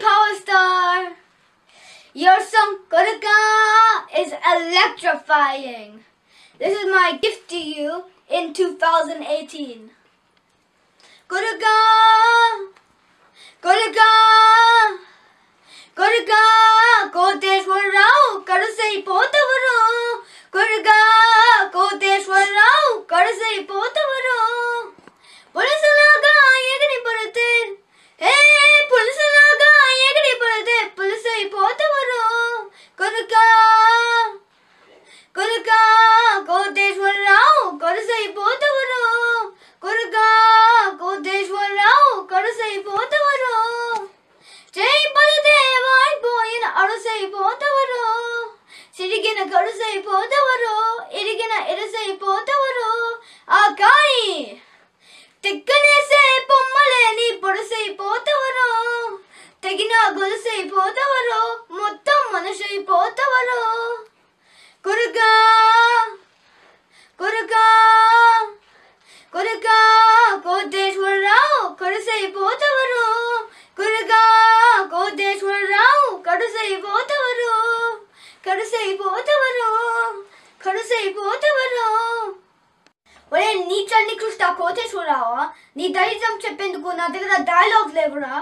Power Star! Your song Kodaka is electrifying. This is my gift to you in 2018. Kodaka! Kodaka! ఇరిగిన గడుసైపోతవరు ఇరిగిన ఎరుసైపోతవరు ఆ కాయి తెక్కలేసే పొమ్మలేని పొడుసైపోతవరు తెగిన గొలుసైపోతవరు మొత్తం మనుషైపోతవరు కురుకా కురుకా కురుగా కోటేశ్వరరావు కడుసైపోతవరు కడుసైపోతవరు కడుసైపోతవరు ఒరే నీచండి కృష్ణ కోటేశ్వరరావా నీ ధైర్యం చెప్పేందుకు నా దగ్గర డైలాగ్ లేవురా.